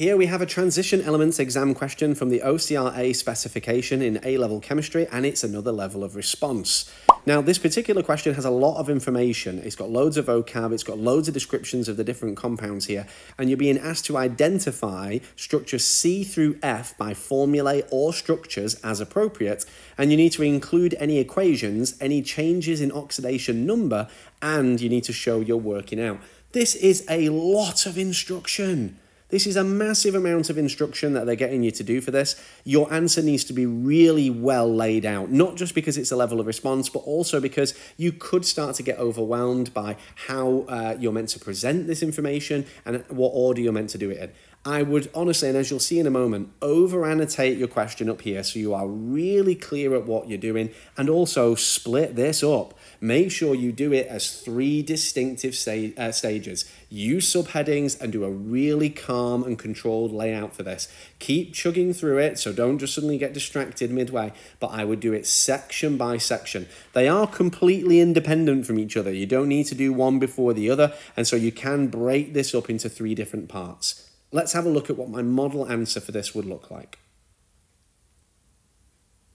Here we have a transition elements exam question from the OCR-A specification in A-level chemistry and it's another level of response. Now this particular question has a lot of information. It's got loads of vocab, it's got loads of descriptions of the different compounds here and you're being asked to identify structures C through F by formulae or structures as appropriate and you need to include any equations, any changes in oxidation number and you need to show you're working out. This is a lot of instruction. This is a massive amount of instruction that they're getting you to do for this. Your answer needs to be really well laid out, not just because it's a level of response, but also because you could start to get overwhelmed by how uh, you're meant to present this information and what order you're meant to do it in. I would honestly, and as you'll see in a moment, over annotate your question up here so you are really clear at what you're doing and also split this up. Make sure you do it as three distinctive sta uh, stages. Use subheadings and do a really calm and controlled layout for this. Keep chugging through it, so don't just suddenly get distracted midway, but I would do it section by section. They are completely independent from each other. You don't need to do one before the other, and so you can break this up into three different parts. Let's have a look at what my model answer for this would look like.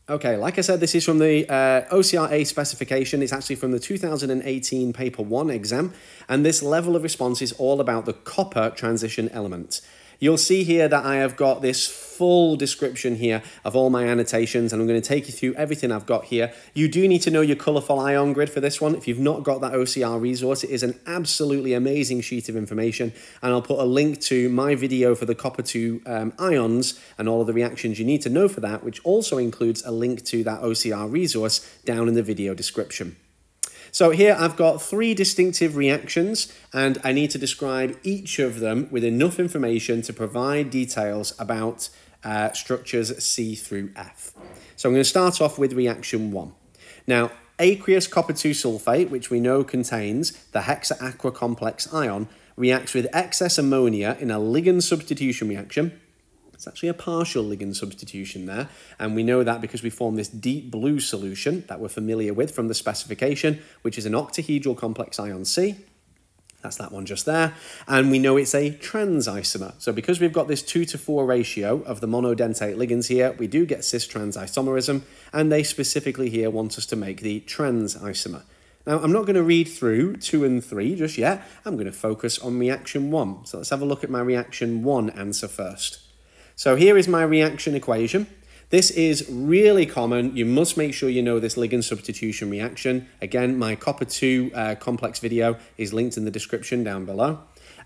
Okay, like I said, this is from the uh, OCR-A specification. It's actually from the 2018 Paper 1 exam, and this level of response is all about the copper transition element. You'll see here that I have got this full description here of all my annotations and I'm going to take you through everything I've got here. You do need to know your colourful ion grid for this one. If you've not got that OCR resource, it is an absolutely amazing sheet of information and I'll put a link to my video for the copper 2 um, ions and all of the reactions you need to know for that, which also includes a link to that OCR resource down in the video description. So here I've got three distinctive reactions and I need to describe each of them with enough information to provide details about uh, structures C through F. So I'm going to start off with reaction one. Now, aqueous copper 2 sulfate, which we know contains the hexa-aqua complex ion, reacts with excess ammonia in a ligand substitution reaction. It's actually a partial ligand substitution there, and we know that because we form this deep blue solution that we're familiar with from the specification, which is an octahedral complex ion C. That's that one just there. And we know it's a trans isomer. So because we've got this 2 to 4 ratio of the monodentate ligands here, we do get cis-trans isomerism, and they specifically here want us to make the trans isomer. Now, I'm not going to read through 2 and 3 just yet. I'm going to focus on reaction 1. So let's have a look at my reaction 1 answer first. So here is my reaction equation. This is really common. You must make sure you know this ligand substitution reaction. Again, my copper-2 uh, complex video is linked in the description down below.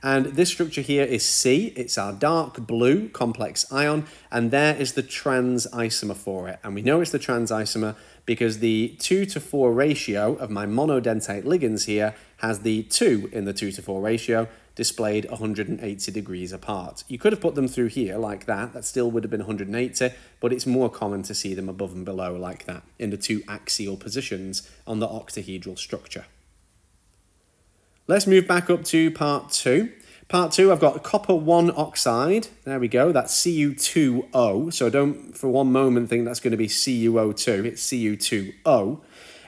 And this structure here is C. It's our dark blue complex ion. And there is the trans isomer for it. And we know it's the trans isomer because the 2 to 4 ratio of my monodentate ligands here has the 2 in the 2 to 4 ratio displayed 180 degrees apart. You could have put them through here like that, that still would have been 180, but it's more common to see them above and below like that in the two axial positions on the octahedral structure. Let's move back up to part two. Part two, I've got copper 1 oxide. There we go, that's Cu2O. So don't for one moment think that's going to be CuO2. It's Cu2O.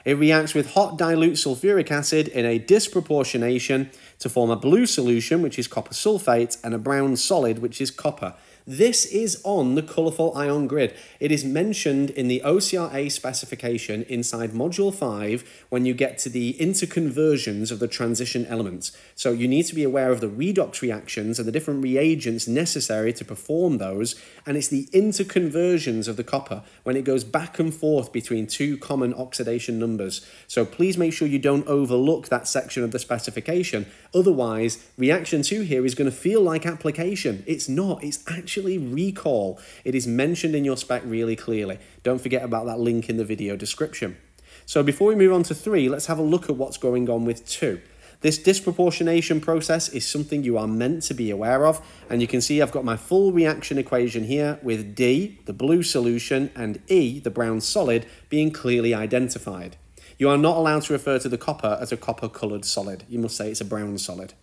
It reacts with hot dilute sulfuric acid in a disproportionation to form a blue solution, which is copper sulfate, and a brown solid, which is copper. This is on the colourful ion grid. It is mentioned in the OCR-A specification inside Module 5 when you get to the interconversions of the transition elements. So you need to be aware of the redox reactions and the different reagents necessary to perform those, and it's the interconversions of the copper when it goes back and forth between two common oxidation numbers. So please make sure you don't overlook that section of the specification. Otherwise, reaction 2 here is going to feel like application. It's not. It's actually actually recall. It is mentioned in your spec really clearly. Don't forget about that link in the video description. So before we move on to three, let's have a look at what's going on with two. This disproportionation process is something you are meant to be aware of, and you can see I've got my full reaction equation here with D, the blue solution, and E, the brown solid, being clearly identified. You are not allowed to refer to the copper as a copper-coloured solid. You must say it's a brown solid.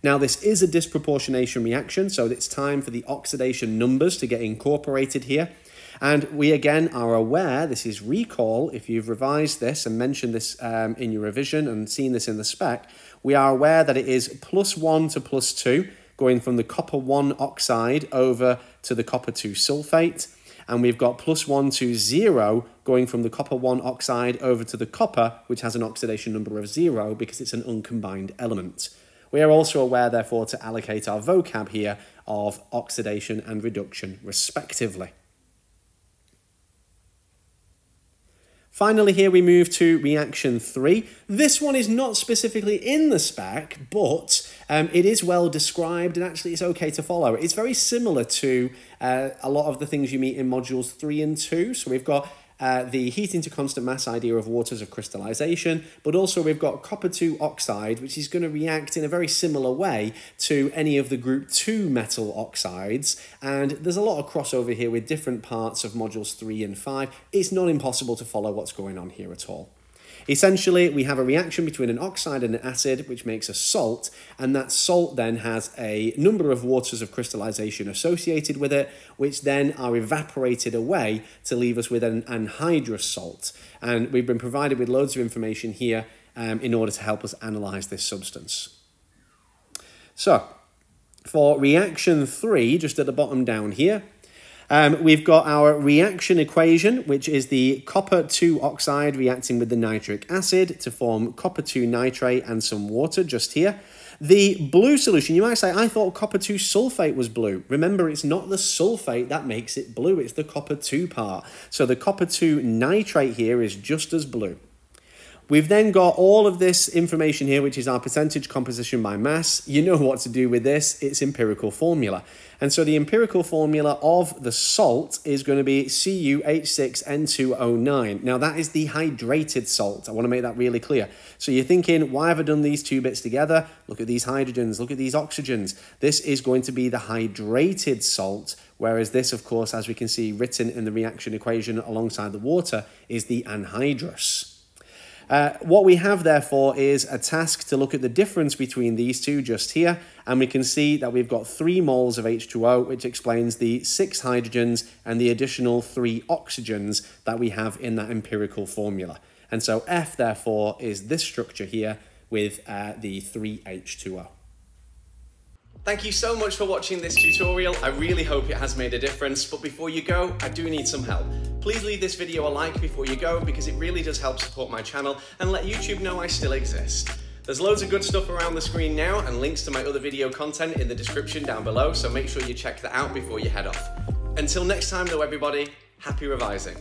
Now, this is a disproportionation reaction, so it's time for the oxidation numbers to get incorporated here. And we again are aware, this is recall, if you've revised this and mentioned this um, in your revision and seen this in the spec, we are aware that it is plus 1 to plus 2 going from the copper 1 oxide over to the copper 2 sulfate. And we've got plus 1 to 0 going from the copper 1 oxide over to the copper, which has an oxidation number of 0 because it's an uncombined element. We are also aware, therefore, to allocate our vocab here of oxidation and reduction, respectively. Finally, here we move to reaction three. This one is not specifically in the spec, but um, it is well described and actually it's okay to follow. It's very similar to uh, a lot of the things you meet in modules three and two. So we've got uh, the heating to constant mass idea of waters of crystallization, but also we've got copper 2 oxide, which is going to react in a very similar way to any of the group 2 metal oxides. And there's a lot of crossover here with different parts of modules 3 and 5. It's not impossible to follow what's going on here at all. Essentially, we have a reaction between an oxide and an acid, which makes a salt, and that salt then has a number of waters of crystallization associated with it, which then are evaporated away to leave us with an anhydrous salt. And we've been provided with loads of information here um, in order to help us analyze this substance. So, for reaction three, just at the bottom down here, um, we've got our reaction equation, which is the copper 2 oxide reacting with the nitric acid to form copper 2 nitrate and some water just here. The blue solution, you might say, I thought copper 2 sulfate was blue. Remember, it's not the sulfate that makes it blue, it's the copper 2 part. So the copper 2 nitrate here is just as blue. We've then got all of this information here, which is our percentage composition by mass. You know what to do with this. It's empirical formula. And so the empirical formula of the salt is going to be CuH6N2O9. Now that is the hydrated salt. I want to make that really clear. So you're thinking, why have I done these two bits together? Look at these hydrogens, look at these oxygens. This is going to be the hydrated salt, whereas this, of course, as we can see written in the reaction equation alongside the water, is the anhydrous. Uh, what we have therefore is a task to look at the difference between these two just here, and we can see that we've got three moles of H2O, which explains the six hydrogens and the additional three oxygens that we have in that empirical formula. And so F therefore is this structure here with uh, the 3H2O. Thank you so much for watching this tutorial. I really hope it has made a difference, but before you go, I do need some help. Please leave this video a like before you go because it really does help support my channel and let YouTube know I still exist. There's loads of good stuff around the screen now and links to my other video content in the description down below, so make sure you check that out before you head off. Until next time though everybody, happy revising.